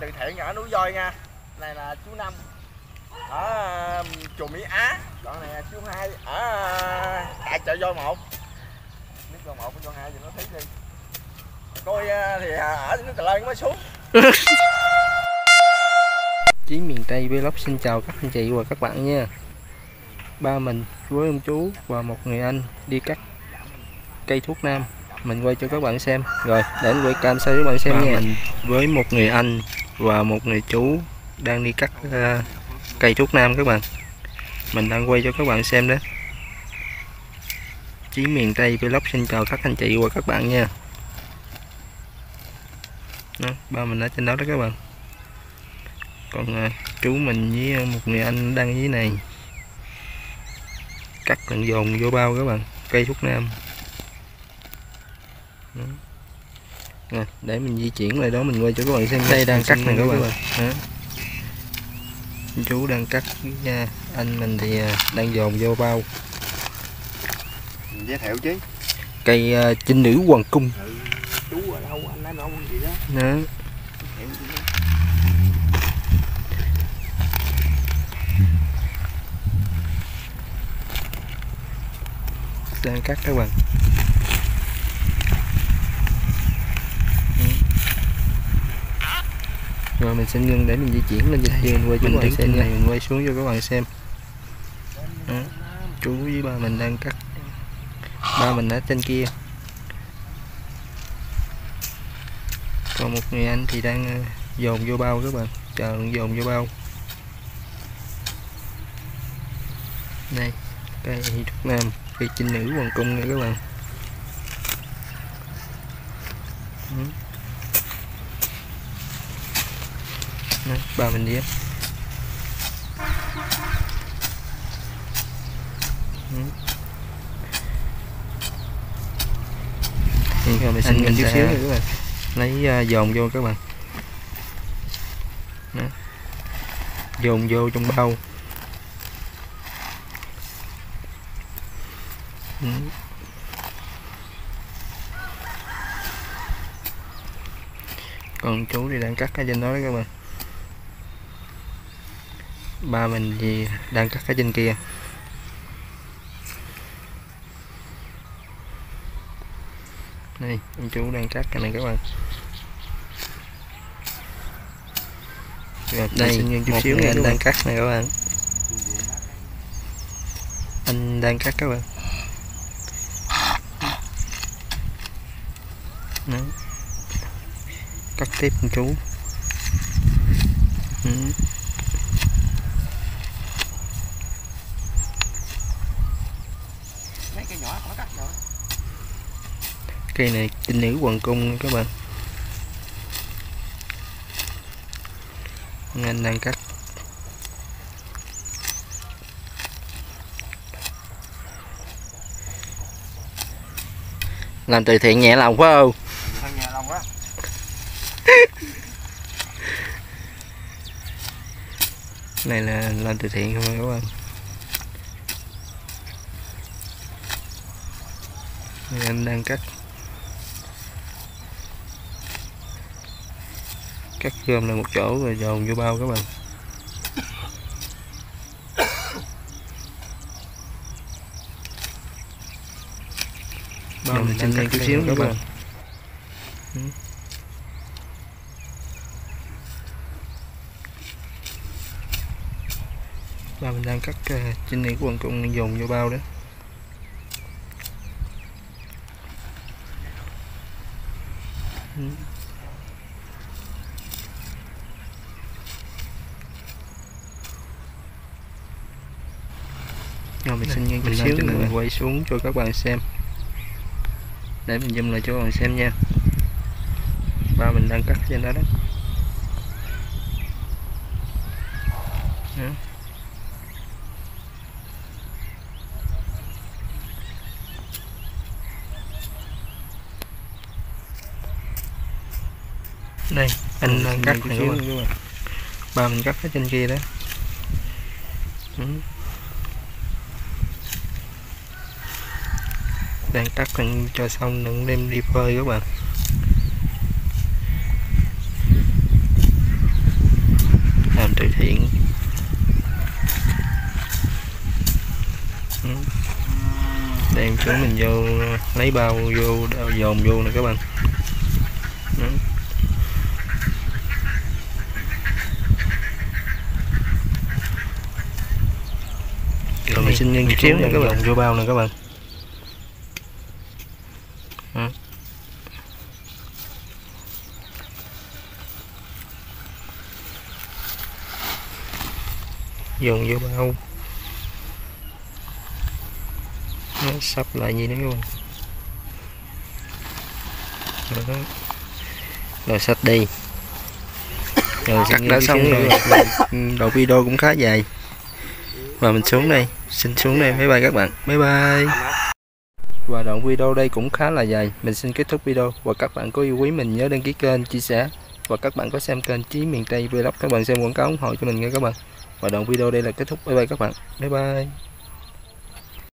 từ thiện ở núi voi nha. Này là chú năm. Ở uh, chùa mỹ á. Đoạn này là chú hai. Ở tại chợ voi một. Nước voi một với voi hai thì nó thấy đi. Coi uh, thì ở nước cà lân mới xuống. Chí miền Tây Vlog xin chào các anh chị và các bạn nha. Ba mình với ông chú và một người anh đi cắt cây thuốc nam. Mình quay cho các bạn xem. Rồi để anh quay cam sao cho các bạn xem Ba nha. mình Với một người anh và một người chú đang đi cắt uh, cây thuốc nam các bạn. Mình đang quay cho các bạn xem đó. Chí miền Tây Vlog xin chào các anh chị và các bạn nha. Đó, Ba mình ở trên đó đó các bạn. Còn uh, chú mình với ờ, một người anh đang dưới này. Cắt tận dồn vô bao các bạn cây thuốc nam. Đó. Nè, để mình di chuyển lại đó mình quay cho các bạn xem đây đang cắt này các bạn. Đó. chú đang cắt à, anh mình thì à, đang dồn vô bao. Giới thiệu chứ. Cây à, chinh nữ hoàng cung. Chú ở đâu anh ở đâu gì đó. Đó đang cắt các bạn Ừ. rồi mình xin ngưng để mình di chuyển lên trên kia mình quay cho các bạn xem này mình quay xuống cho các bạn xem. Đó. chú với ba mình đang cắt. Ba mình ở trên kia. Còn một người anh thì đang ờ, dồn vô bao các bạn. Chờ dồn vô bao. Đây cây thuốc nam cây chinh nữ hoàng cung nha các bạn Ừ. Đó, ba mình đi. Ừ. Rồi mình xin mình chút xíu nữa các bạn lấy uh, dồn vô các bạn Đó. dồn vô trong bao Ừ. còn chú thì đang cắt ở trên đó đó các bạn ba mình thì đang cắt ở trên kia. Đây ông chú đang cắt cái này các bạn. Rồi đây một chút xíu nữa anh đang cắt này các bạn. Anh đang cắt các bạn. Đó. cắt tiếp con chú ừ. mấy cây nhỏ có cắt rồi cây này tinh nữ hoàng cung các bạn. Anh đang cắt làm từ thiện nhẹ lòng phải không? Lòng quá. Này là làm từ thiện không các bạn? Anh đang cắt cắt gom lại một chỗ rồi dồn vô bao các bạn bao mình xin chút xíu các bạn ba mình đang cắt trên này của quần cung dồn vô bao đó Ừ. rồi mình xin nhân chút xíu nữa mình quay xuống cho các bạn xem. Để mình zoom lại cho các bạn xem nha. Ba mình đang cắt trên đó đó. Đó. đây anh đang cắt này các bạn ba mình cắt ở trên kia đó. Ừ. đang cắt mình cho xong đừng đem đi phơi các bạn. Từ thiện. Ừ. đem chúng mình vô lấy bao vô dồn vô nè các bạn. Ừ. rồi mình xin nhân chiếu nè các bạn. vô bao nè các bạn Ừ. dồn vô bao. Nó sắp lại gì nữa các bạn Đó. rồi sắp đi. Rồi cắt đã xong rồi. đầu video cũng khá dài. Và mình xuống đây. Xin xuống đây. Bye bye các bạn. Bye bye và đoạn video đây cũng khá là dài. Mình xin kết thúc video. Và các bạn có yêu quý mình, nhớ đăng ký kênh, chia sẻ. Và các bạn có xem kênh Chí miền Tây Vlog, các bạn xem quảng cáo ủng hộ cho mình nha các bạn. Và đoạn video đây là kết thúc. Bye bye các bạn. Bye bye.